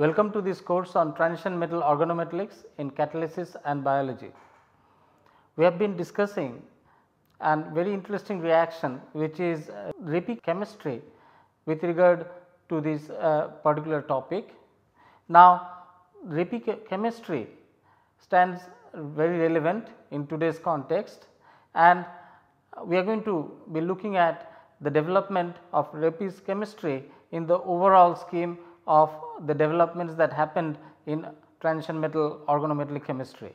Welcome to this course on transition metal organometallics in catalysis and biology. We have been discussing a very interesting reaction which is uh, Reppe chemistry with regard to this uh, particular topic. Now, Reppe chemistry stands very relevant in today's context and we are going to be looking at the development of Reppe's chemistry in the overall scheme of the developments that happened in transition metal organometallic chemistry.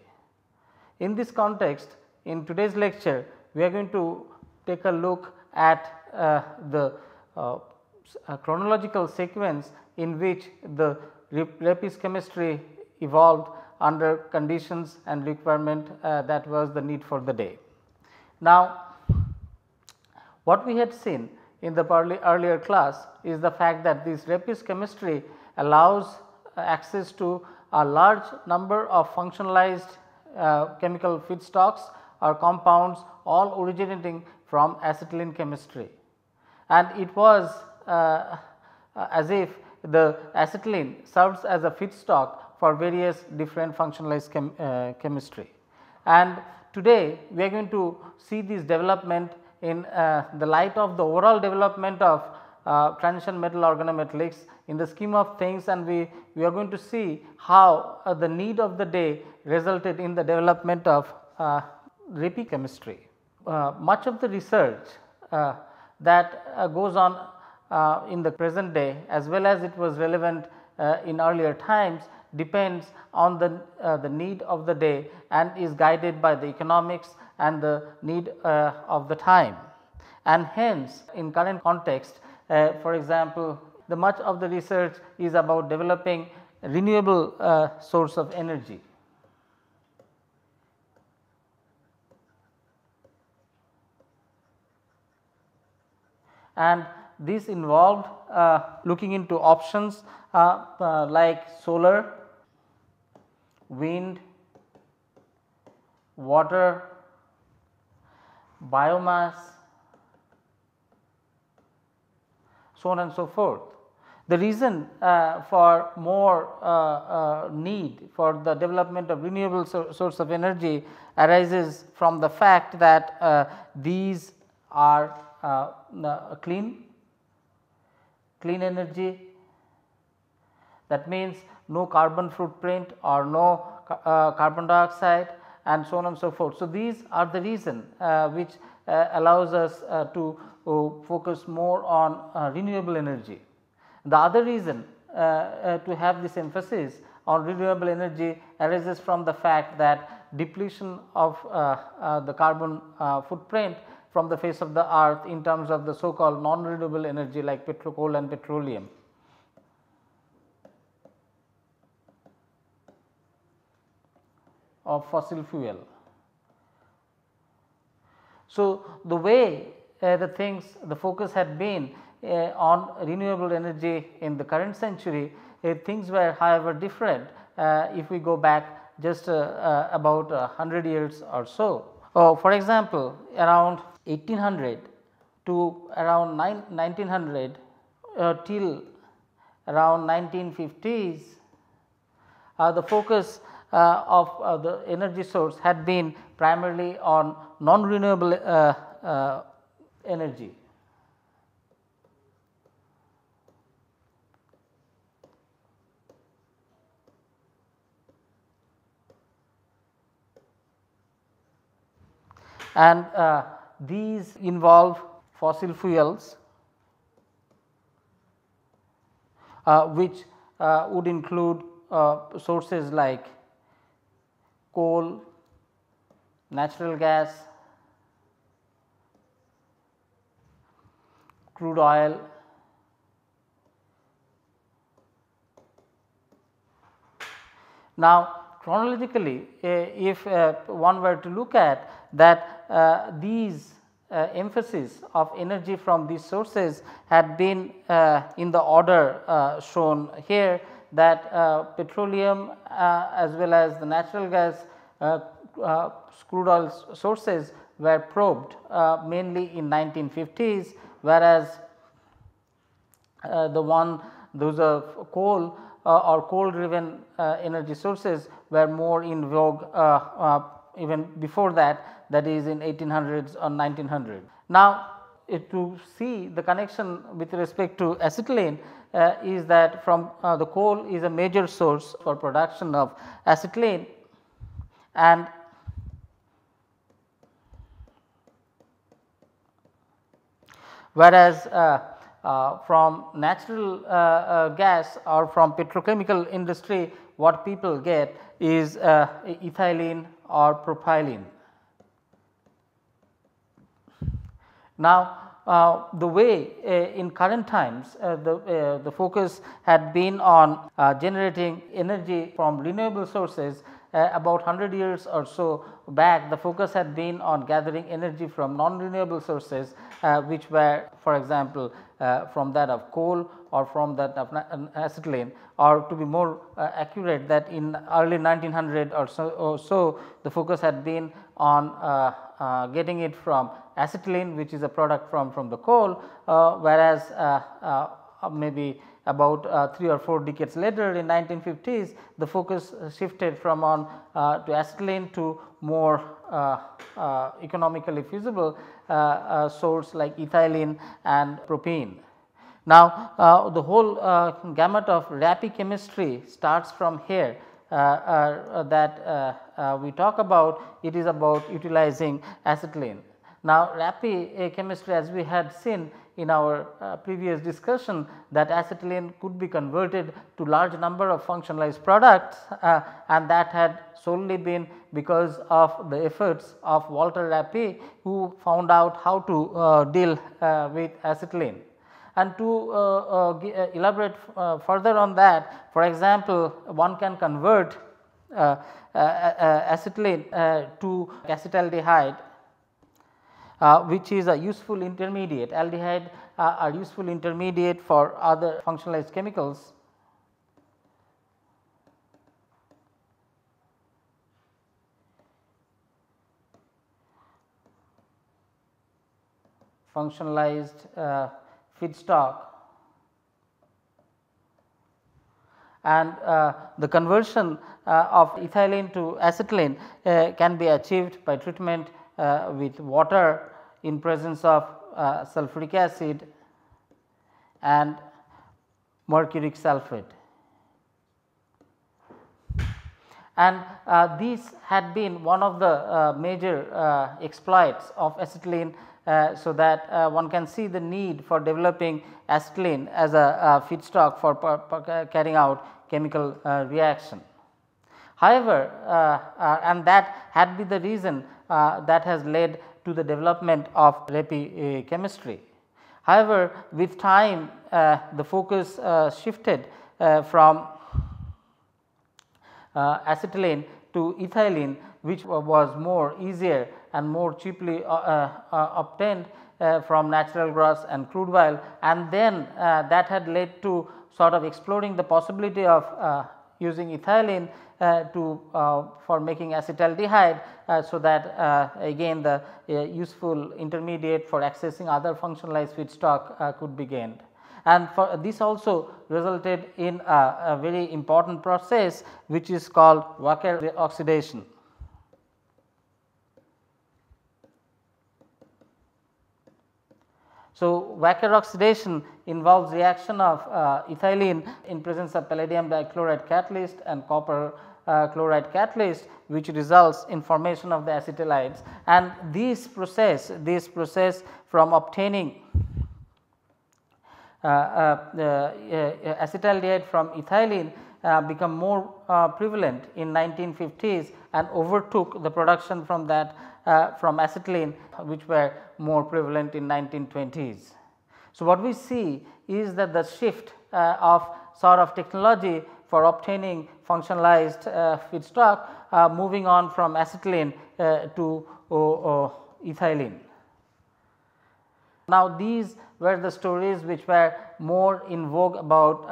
In this context in today's lecture we are going to take a look at uh, the uh, uh chronological sequence in which the Reppe's chemistry evolved under conditions and requirement uh, that was the need for the day. Now, what we had seen in the earlier class is the fact that this Reppe's chemistry allows uh, access to a large number of functionalized uh, chemical feedstocks or compounds all originating from acetylene chemistry. And it was uh, as if the acetylene serves as a feedstock for various different functionalized chem, uh, chemistry. And today we are going to see this development in uh, the light of the overall development of uh, transition metal organometallics in the scheme of things and we, we are going to see how uh, the need of the day resulted in the development of Reppe chemistry. Much of the research that goes on in the present day as well as it was relevant in earlier times depends on the, the need of the day and is guided by the economics and the need of the time. And hence in current context uh, for example, the much of the research is about developing renewable uh, source of energy. And this involved uh, looking into options uh, uh, like solar, wind, water, biomass, so on and so forth. The reason uh, for more uh, uh, need for the development of renewable so source of energy arises from the fact that uh, these are uh, clean, clean energy that means no carbon footprint or no uh, carbon dioxide and so on and so forth. So, these are the reason which allows us to who focus more on uh, renewable energy. The other reason uh, uh, to have this emphasis on renewable energy arises from the fact that depletion of the carbon footprint from the face of the earth in terms of the so called non renewable energy like petro coal and petroleum. Of fossil fuel. So, the way uh, the things the focus had been uh, on renewable energy in the current century, uh, things were however different if we go back just about 100 years or so. Oh, for example, around 1800 to around 1900 uh, till around 1950s, uh, the focus uh, of the energy source had been primarily on non-renewable energy. And uh, these involve fossil fuels uh, which uh, would include uh, sources like coal, natural gas, crude oil Now, chronologically uh, if uh, one were to look at that uh, these emphasis of energy from these sources had been in the order shown here that petroleum as well as the natural gas crude oil sources were probed mainly in 1950s whereas uh, the one those of coal uh, or coal driven uh, energy sources were more in vogue uh, even before that that is in 1800s or 1900. Now, to see the connection with respect to acetylene uh, is that from uh, the coal is a major source for production of acetylene and whereas uh, uh, from natural uh, uh, gas or from petrochemical industry what people get is ethylene or propylene. Now, uh, the way uh, in current times uh, the, the focus had been on generating energy from renewable sources uh, about 100 years or so back the focus had been on gathering energy from non-renewable sources uh, which were for example uh, from that of coal or from that of acetylene or to be more uh, accurate that in early 1900 or so, or so the focus had been on uh, uh, getting it from acetylene which is a product from, from the coal whereas maybe about uh, 3 or 4 decades later in 1950s the focus shifted from on uh, to acetylene to more uh, uh economically feasible. uh, uh, Uh, uh, source like ethylene and propene. Now, uh, the whole gamut of Reppe chemistry starts from here that we talk about it is about utilizing acetylene. Now, Reppe chemistry as we had seen in our uh, previous discussion that acetylene could be converted to large number of functionalized products uh, and that had solely been because of the efforts of Walter Reppe who found out how to uh, deal uh, with acetylene. And to uh, uh, elaborate further on that for example, one can convert acetylene to acetaldehyde which is a useful intermediate. Aldehyde uh, are useful intermediate for other functionalized chemicals. functionalized uh, feedstock. And uh, the conversion uh, of ethylene to acetylene uh, can be achieved by treatment uh, with water in presence of uh, sulfuric acid and mercuric sulfate. And uh, these had been one of the uh, major uh, exploits of acetylene uh, so that uh, one can see the need for developing acetylene as a, feedstock for carrying out chemical reaction. However, and that had been the reason that has led to the development of Reppe chemistry. However, with time uh, the focus uh, shifted uh, from acetylene to ethylene which was more easier and more cheaply obtained from natural gas and crude oil and then that had led to sort of exploring the possibility of using ethylene uh, to uh, for making acetaldehyde. Uh, so, that again the useful intermediate for accessing other functionalized feedstock could be gained. And for this also resulted in a, a very important process which is called Wacker oxidation. So, Wacker oxidation involves reaction of uh, ethylene in presence of palladium dichloride catalyst and copper uh, chloride catalyst which results in formation of the acetylides. And this process this process from obtaining uh, uh, uh acetaldehyde from ethylene uh, become more uh, prevalent in 1950s and overtook the production from that from acetylene which were more prevalent in 1920s. So, what we see is that the shift of sort of technology for obtaining functionalized uh, feedstock uh, moving on from acetylene uh, to ethylene. Now, these were the stories which were more in vogue about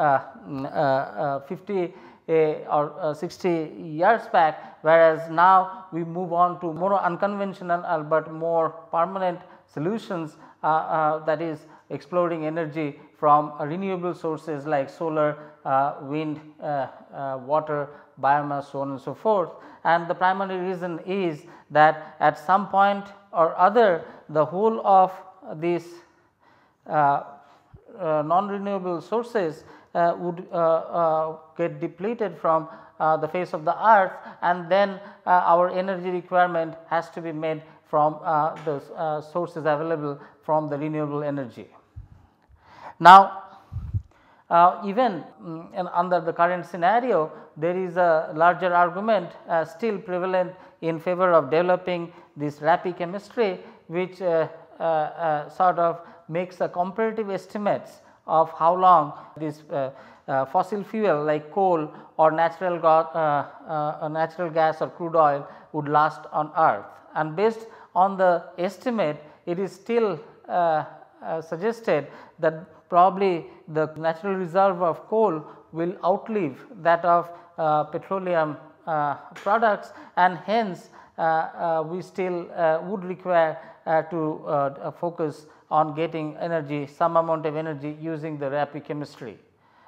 mm, uh, uh, 50 uh, or 60 years back, whereas now we move on to more unconventional but more permanent solutions that is exploring energy from renewable sources like solar, uh, wind, uh, uh, water, biomass so on and so forth. And the primary reason is that at some point or other the whole of these uh, uh, non-renewable sources uh, would get depleted from the face of the earth and then our energy requirement has to be made from the sources available from the renewable energy. Now, uh, even um, under the current scenario there is a larger argument uh, still prevalent in favor of developing this Reppe chemistry which uh, sort of makes a comparative estimates of how long this uh, uh, fossil fuel like coal or natural, uh, natural gas or crude oil would last on earth. And based on the estimate it is still suggested that probably the natural reserve of coal will outlive that of uh, petroleum uh, products and hence uh, we still would require to focus on getting energy some amount of energy using the Reppe chemistry.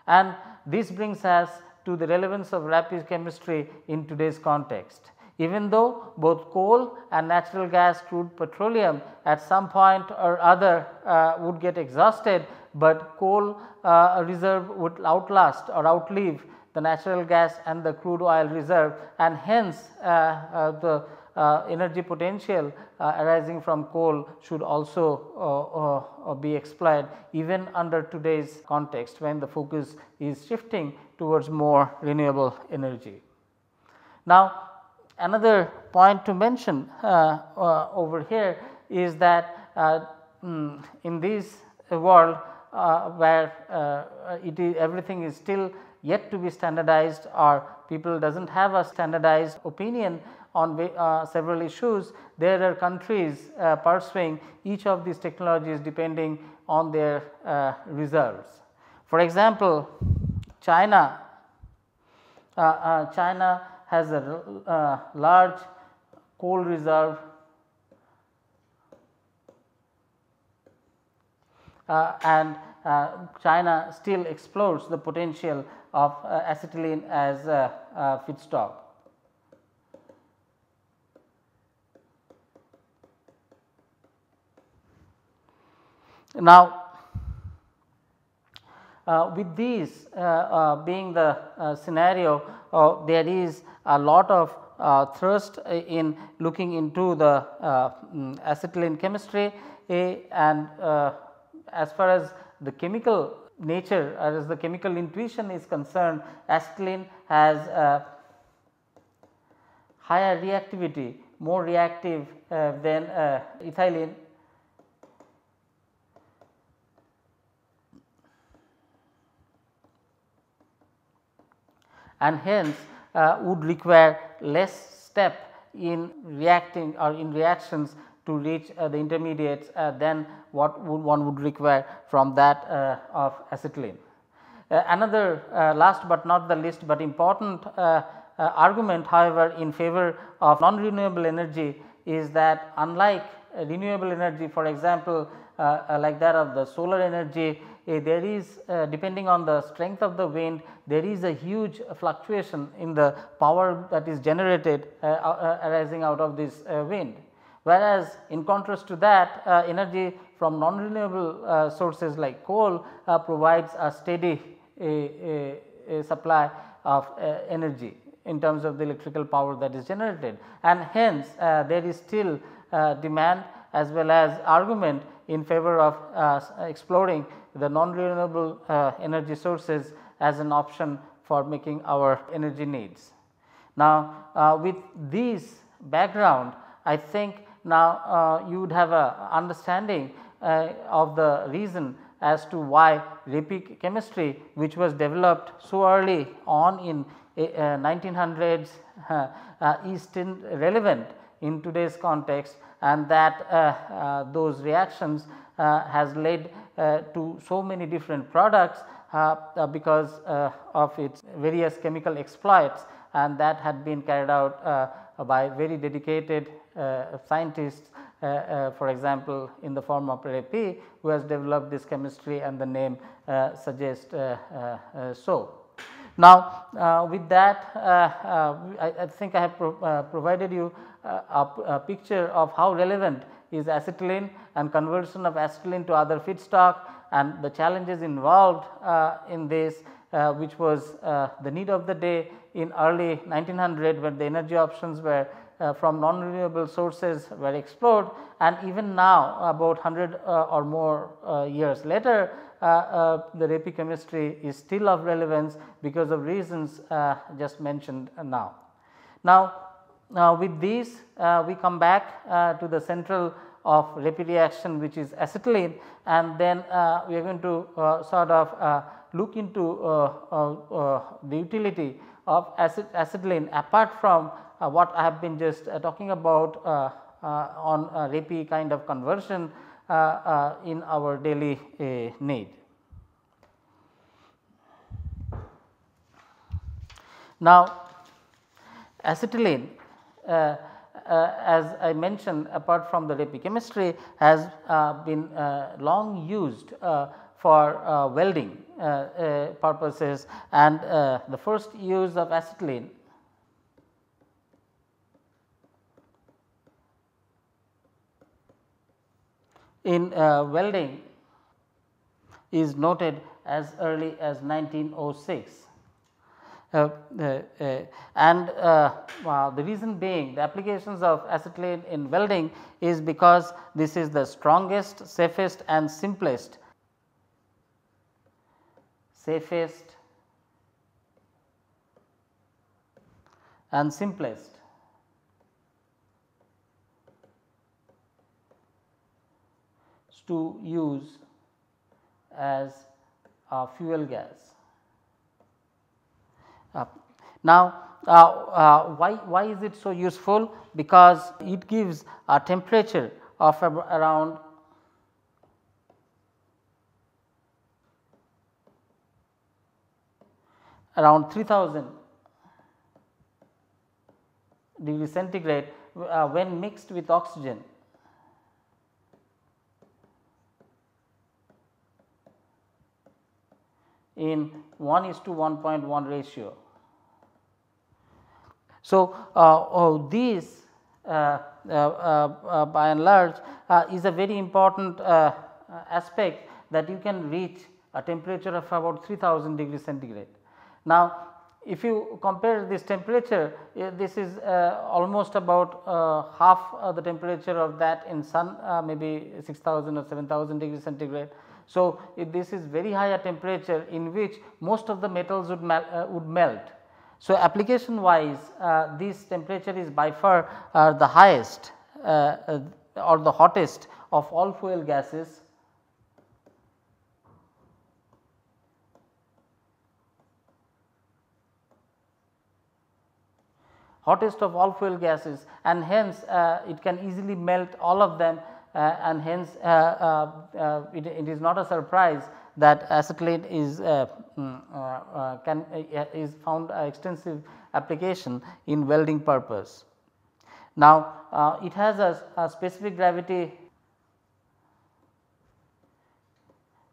And this brings us to the relevance of Reppe chemistry in today's context. Even though both coal and natural gas crude petroleum at some point or other uh, would get exhausted, but coal uh, reserve would outlast or outlive the natural gas and the crude oil reserve and hence uh, uh the uh, energy potential uh, arising from coal should also uh, be exploited even under today's context when the focus is shifting towards more renewable energy. Now, another point to mention over here is that mm, in this world uh, where uh, it is everything is still yet to be standardized or people does not have a standardized opinion on uh, several issues, there are countries uh, pursuing each of these technologies depending on their uh, reserves. For example, China, uh, China has a large coal reserve and China still explores the potential of acetylene as a feedstock. Now, uh, with these uh, uh, being the uh, scenario, uh, there is a lot of uh, thrust in looking into the um, acetylene chemistry and as far as the chemical nature or as the chemical intuition is concerned acetylene has a higher reactivity more reactive than ethylene. And hence uh, would require less step in reacting or in reactions to reach uh, the intermediates uh, than what would one would require from that uh, of acetylene. Uh, another uh, last but not the least but important argument however in favor of non renewable energy is that unlike renewable energy for example like that of the solar energy uh, there is uh, depending on the strength of the wind there is a huge fluctuation in the power that is generated uh, arising out of this wind. Whereas, in contrast to that energy from non renewable sources like coal provides a steady a, a, a supply of energy in terms of the electrical power that is generated and hence uh, there is still uh, demand as well as argument in favor of uh, exploring the non-renewable uh, energy sources as an option for making our energy needs. Now, uh, with this background I think now uh, you would have a understanding uh, of the reason as to why Reppe chemistry which was developed so early on in 1900s uh, uh, is still relevant in today's context and that those reactions has led uh, to so many different products uh, uh, because of its various chemical exploits and that had been carried out by very dedicated Uh, scientists uh, uh, for example, in the form of Reppe who has developed this chemistry and the name uh, suggests so. Now, uh, with that uh, uh, I, I, think I have pro provided you a, a, picture of how relevant is acetylene and conversion of acetylene to other feedstock and the challenges involved in this which was the need of the day in early 1900 when the energy options were uh, from non-renewable sources were explored and even now about 100 uh, or more uh, years later the Reppe chemistry is still of relevance because of reasons just mentioned now. Now, now with these we come back to the central of Reppe reaction which is acetylene and then uh, we are going to uh, sort of uh, look into the utility of acetylene apart from uh, what I have been just uh, talking about uh, on Reppe kind of conversion in our daily need. Now, acetylene uh, uh, as I mentioned apart from the Reppe chemistry has uh, been long used for welding purposes and the first use of acetylene in uh, welding is noted as early as 1906. Uh, uh, uh, and uh, the reason being the applications of acetylene in welding is because this is the strongest, safest and simplest, safest and simplest to use as a fuel gas. Uh, now, uh, uh, why, why is it so useful? Because it gives a temperature of around around 3000 degree centigrade uh, when mixed with oxygen in 1 is to 1.1 ratio. So, uh, oh, these uh, uh, uh by and large uh, is a very important uh, aspect that you can reach a temperature of about 3000 degree centigrade. Now, if you compare this temperature this is almost about half the temperature of that in sun maybe 6000 or 7000 degree centigrade so, this is very high a temperature in which most of the metals would, mel uh, would melt. So, application wise uh, this temperature is by far uh, the highest uh, uh, or the hottest of all fuel gases hottest of all fuel gases and hence uh, it can easily melt all of them uh, and hence uh, uh, it, it is not a surprise that acetylene is mm, can is found extensive application in welding purpose. Now, it has a, a specific gravity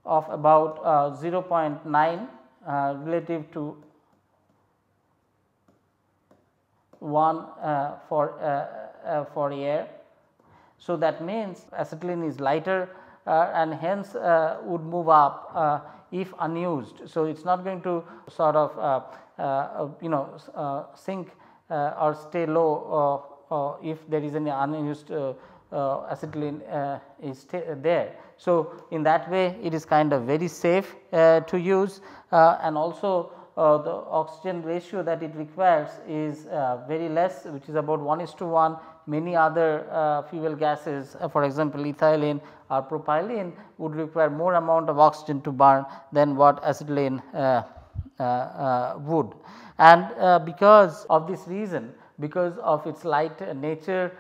of about uh, 0.9 uh, relative to 1 uh, for for air so, that means acetylene is lighter uh, and hence uh, would move up uh, if unused. So, it is not going to sort of uh, uh, you know uh, sink or stay low if there is any unused acetylene is there. So, in that way it is kind of very safe to use and also uh, the oxygen ratio that it requires is uh, very less which is about 1 is to 1 many other uh, fuel gases uh, for example ethylene or propylene would require more amount of oxygen to burn than what acetylene uh, uh, would. And because of this reason because of its light nature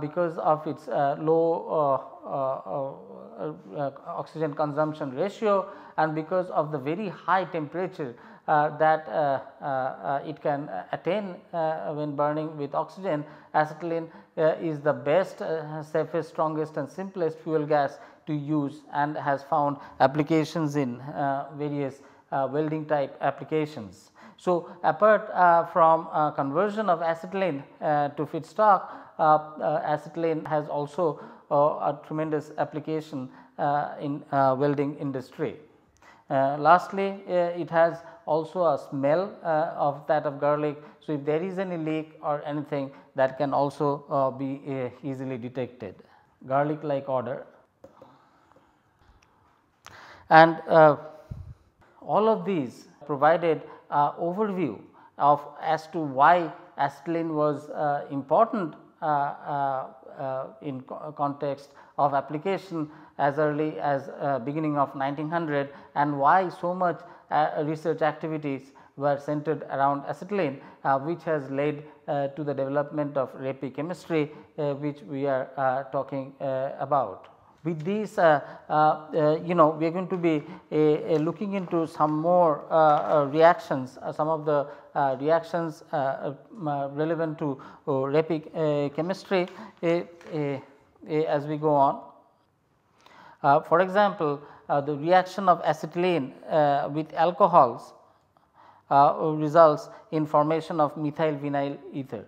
because of its low oxygen consumption ratio and because of the very high temperature Uh, that uh, uh, it can attain when burning with oxygen, acetylene is the best, safest, strongest and simplest fuel gas to use and has found applications in various welding type applications. So, apart uh, from uh, conversion of acetylene uh, to feedstock, acetylene has also a tremendous application in welding industry. lastly, it has also a smell of that of garlic. So, if there is any leak or anything that can also be easily detected garlic like odor and all of these provided uh, overview of as to why acetylene was uh, important uh, uh, uh Uh, in co uh, context of application as early as uh, beginning of 1900 and why so much uh, research activities were centered around acetylene which has led to the development of Reppe chemistry which we are talking about. With these uh, uh, uh, you know we are going to be uh, uh, looking into some more uh, reactions some of the reactions relevant to Reppe chemistry as we go on. for example, the reaction of acetylene with alcohols results in formation of methyl vinyl ether.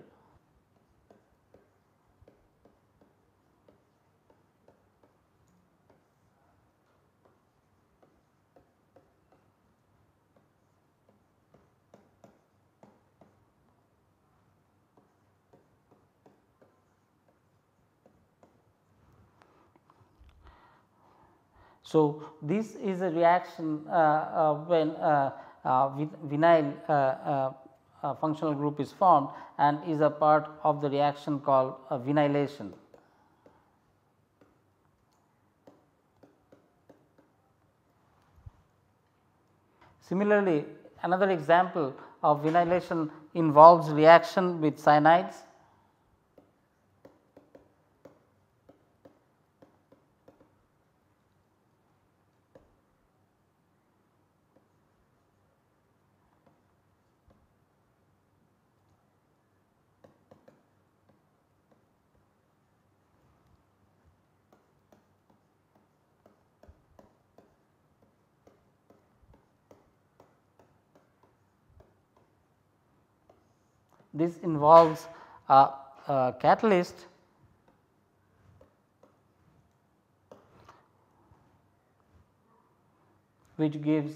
So, this is a reaction uh, uh, when uh, vinyl functional group is formed and is a part of the reaction called vinylation. Similarly, another example of vinylation involves reaction with cyanides This involves a, a catalyst which gives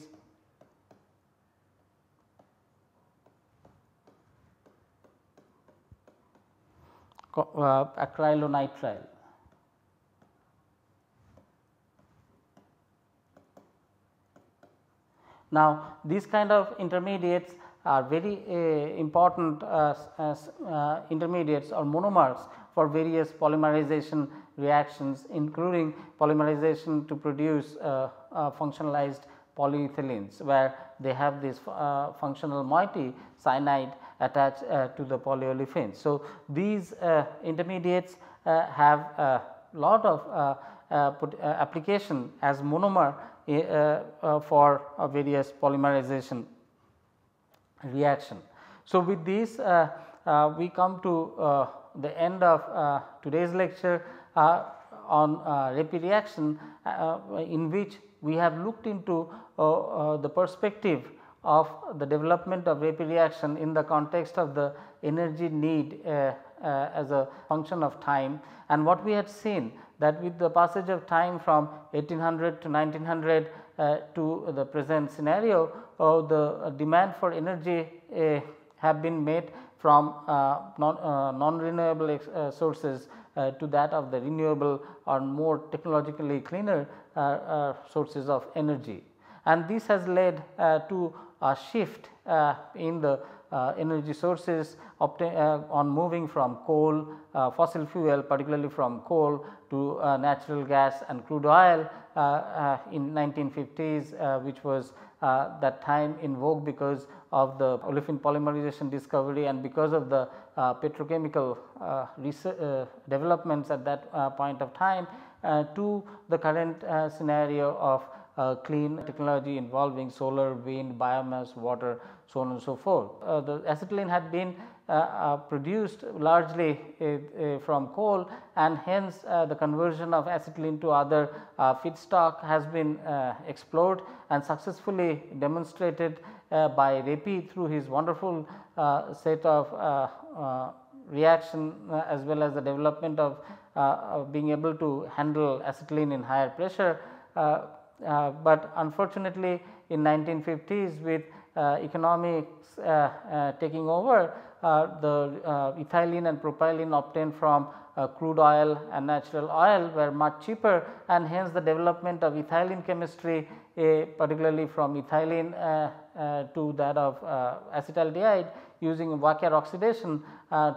uh, acrylonitrile. Now, these kind of intermediates are very uh, important uh, uh, intermediates or monomers for various polymerization reactions including polymerization to produce functionalized polyethylenes where they have this uh, functional moiety cyanide attached uh, to the polyolefins. So, these uh, intermediates have a lot of application as monomer for various polymerization reaction. So, with this uh, uh, we come to uh, the end of today's lecture on Reppe reaction in which we have looked into the perspective of the development of Reppe reaction in the context of the energy need uh, as a function of time and what we had seen that with the passage of time from 1800 to 1900 uh, Uh, to the present scenario uh, the demand for energy uh, have been made from uh, non, uh, renewable sources to that of the renewable or more technologically cleaner sources of energy. And this has led to a shift in the uh, Uh, energy sources uh, on moving from coal, uh, fossil fuel particularly from coal to uh, natural gas and crude oil uh, in 1950s which was that time in vogue because of the olefin polymerization discovery and because of the petrochemical developments at that point of time to the current scenario of uh, clean technology involving solar, wind, biomass, water, so on and so forth. Uh, the acetylene had been uh, uh, produced largely uh, from coal and hence the conversion of acetylene to other feedstock has been explored and successfully demonstrated by Reppe through his wonderful set of reaction as well as the development of, of being able to handle acetylene in higher pressure. Uh, but unfortunately in 1950s with uh, economics uh, taking over the ethylene and propylene obtained from crude oil and natural oil were much cheaper and hence the development of ethylene chemistry particularly from ethylene to that of acetaldehyde using Wacker oxidation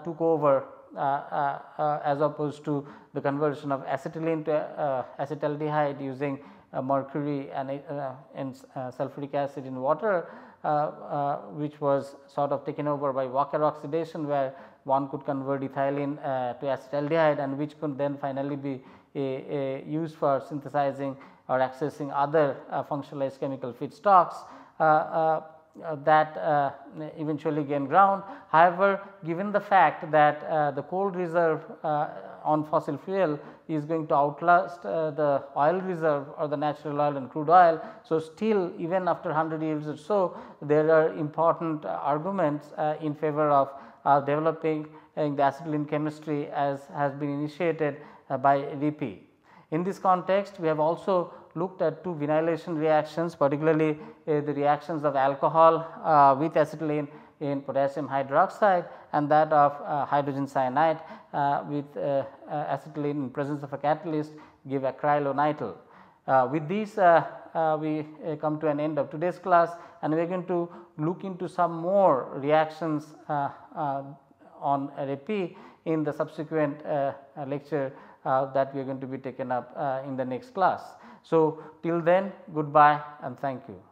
took over uh, uh, uh, as opposed to the conversion of acetylene to acetaldehyde using uh, mercury and, uh, and uh, sulfuric acid in water which was sort of taken over by Wacker oxidation where one could convert ethylene to acetaldehyde and which could then finally be used for synthesizing or accessing other functionalized chemical feedstocks. Uh, that uh, eventually gain ground. However, given the fact that uh, the coal reserve on fossil fuel is going to outlast uh, the oil reserve or the natural oil and crude oil. So, still even after 100 years or so there are important uh, arguments uh, in favor of uh, developing the acetylene chemistry as has been initiated uh, by Reppe. In this context we have also looked at two vinylation reactions particularly uh, the reactions of alcohol with acetylene in potassium hydroxide and that of uh, hydrogen cyanide uh, Uh, with uh, uh, acetylene in presence of a catalyst give acrylonitrile. Uh, with these we come to an end of today's class and we are going to look into some more reactions on Reppe in the subsequent lecture that we are going to be taken up in the next class. So, till then goodbye and thank you.